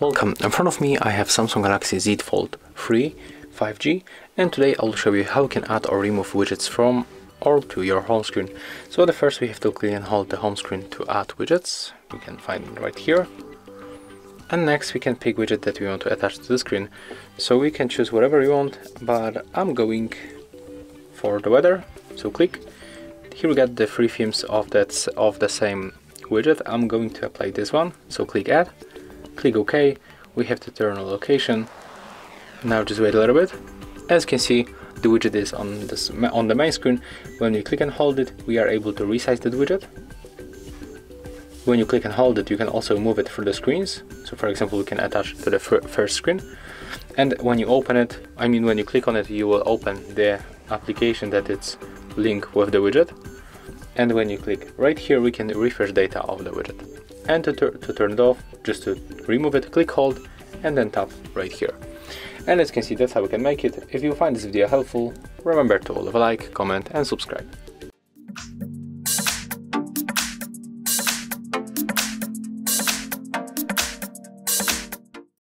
Welcome, in front of me I have Samsung Galaxy Z Fold 3 5G and today I'll show you how you can add or remove widgets from or to your home screen. So the first we have to click and hold the home screen to add widgets. You can find it right here. And next we can pick widget that we want to attach to the screen. So we can choose whatever you want, but I'm going for the weather. So click. Here we got the three themes of that of the same widget. I'm going to apply this one. So click add click OK, we have to turn on location. Now just wait a little bit. As you can see, the widget is on, this, on the main screen. When you click and hold it, we are able to resize that widget. When you click and hold it, you can also move it through the screens. So for example, we can attach to the first screen. And when you open it, I mean when you click on it, you will open the application that it's linked with the widget. And when you click right here, we can refresh data of the widget and to, to turn it off just to remove it click hold and then tap right here. And as you can see that's how we can make it. If you find this video helpful remember to leave a like comment and subscribe